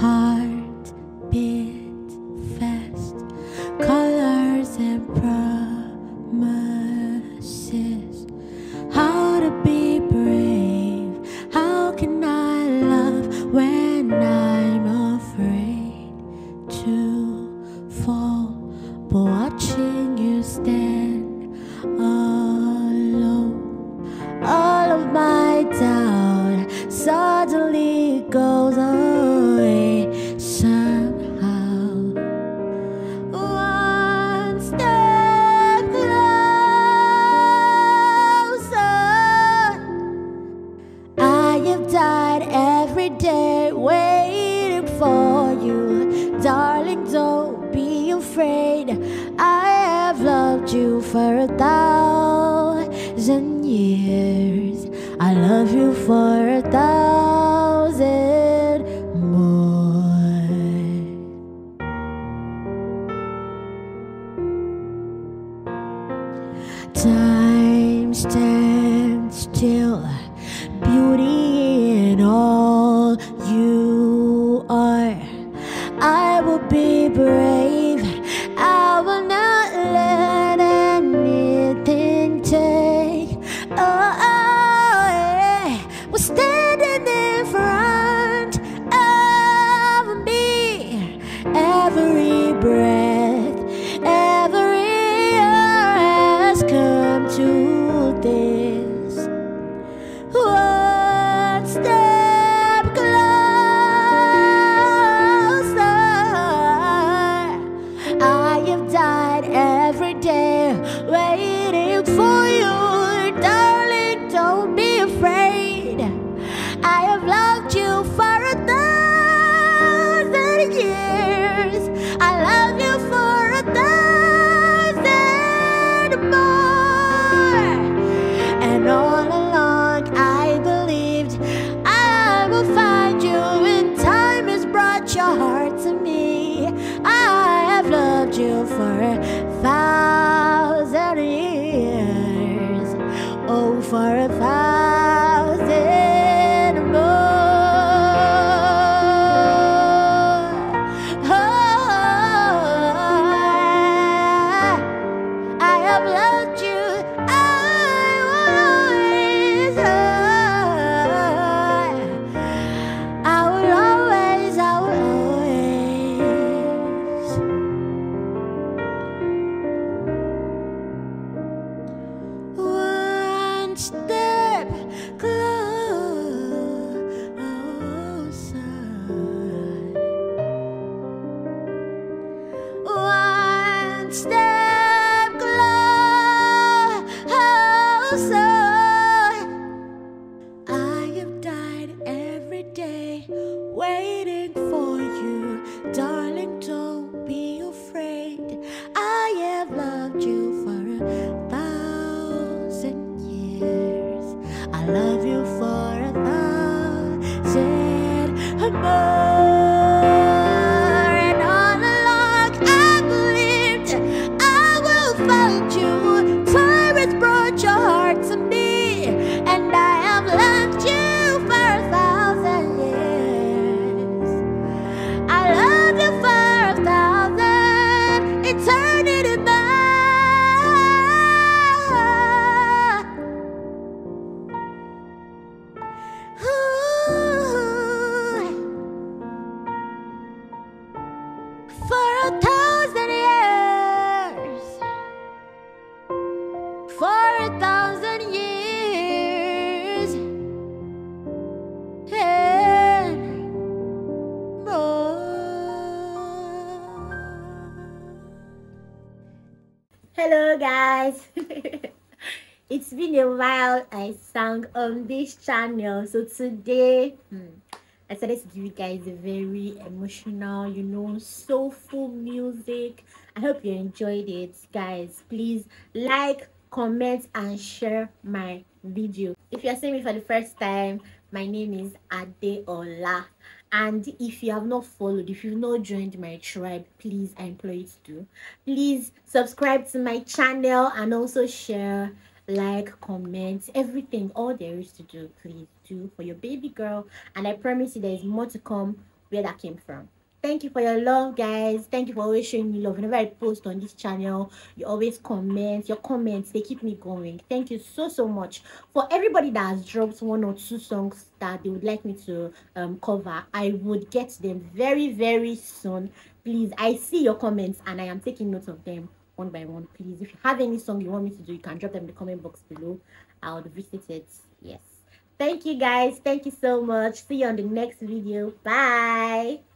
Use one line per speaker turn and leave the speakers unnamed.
heart. waiting for you. Darling, don't be afraid. I have loved you for a thousand years. I love you for a thousand more. Time stands still, beauty 唯一 for a vow. so
Hello guys! it's been a while I sang on this channel. So today, hmm, I started to give you guys a very emotional, you know, soulful music. I hope you enjoyed it. Guys, please like, comment, and share my video. If you're seeing me for the first time, my name is Adeola and if you have not followed if you've not joined my tribe please i implore you to do. Please subscribe to my channel and also share like comment everything all there is to do please do for your baby girl. And i promise you there is more to come where that came from thank you for your love guys. Thank you for always showing me love. Whenever i post on this channel you always comment. Your comments they keep me going. Thank you so so much. For everybody that has dropped one or two songs that they would like me to um cover i would get them very very soon. Please i see your comments and i am taking notes of them one by one. Please if you have any song you want me to do you can drop them in the comment box below. I'll visit it. Yes. Thank you guys. Thank you so much. See you on the next video. Bye